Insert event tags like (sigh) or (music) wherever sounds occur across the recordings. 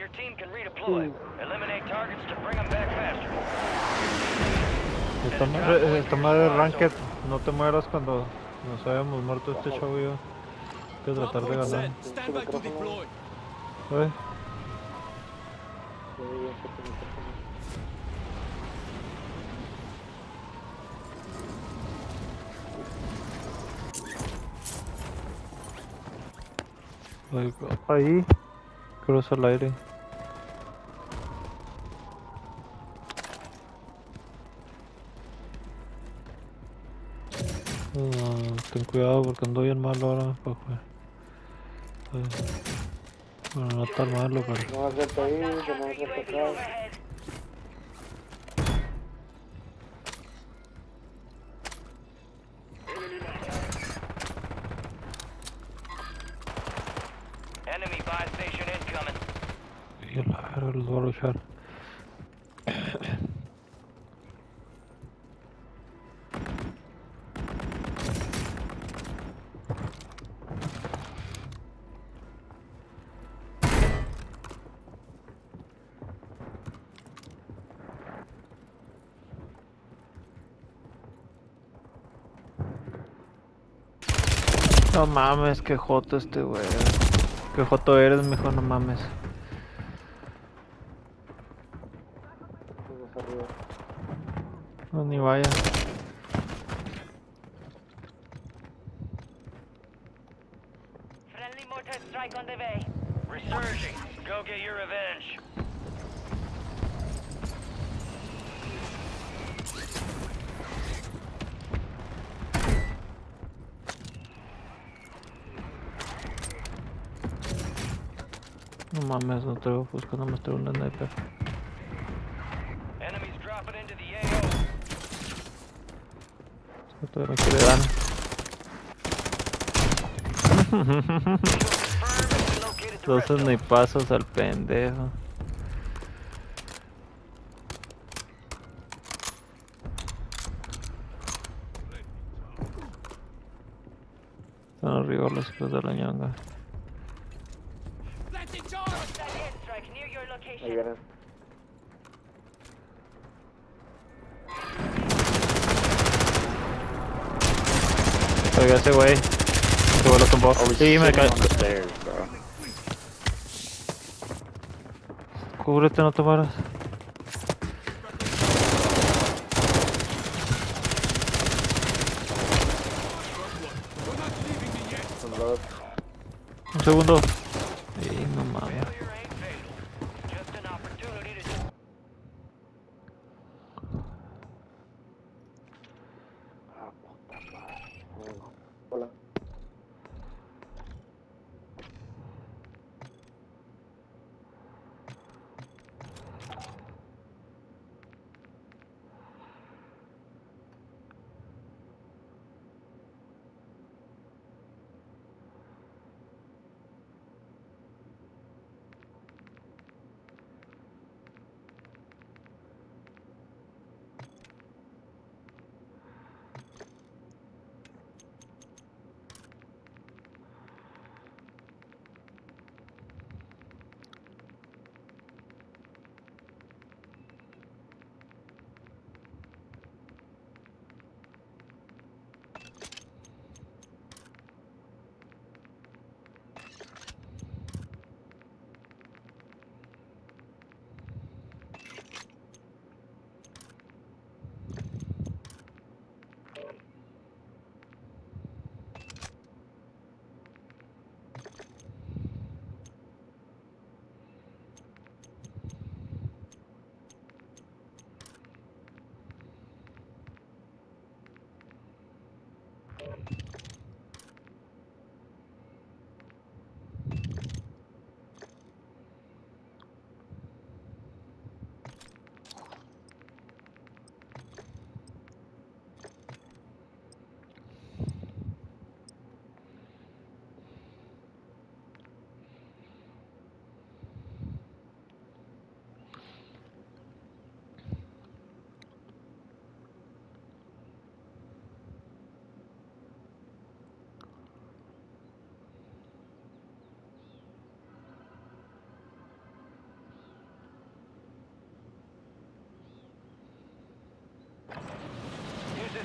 your team can redeploy. Eliminate targets to bring them back faster. Esta madre, esta madre ranked, no te mueras cuando nos hayamos muerto este chavo yo. Hay que tratar de ganar. Eh, ahí, cruza el aire. Ah, ten cuidado porque ando bien malo ahora para jugar. Ay, Bueno, no tan malo, pero... No vas a ir, de no vas a. Enemy buy station incoming. Y la verga los voy a luchar. No mames, que joto este wey. Que joto eres, mijo, no mames. No, ni vaya. Friendly mortar strike on the way. Resurging. Go get your revenge. Mames, no traigo fusca, no me traigo un sniper. Esto me quiere dar. (laughs) Dos snipazos al pendejo. Están arriba los hijos de la ñanga. Airstrike near your Ahí location. vienen. Oiga ese güey. Ese güey lo tumbó. Sí, me cae. Cúbrete, no te mueras. You're not leaving me yet. Son dos. Un segundo. Sí, no mames.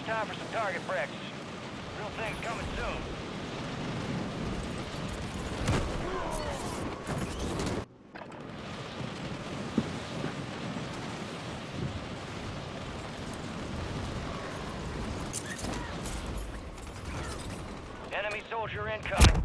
Time for some target practice. Real thing's coming soon. Enemy soldier incoming.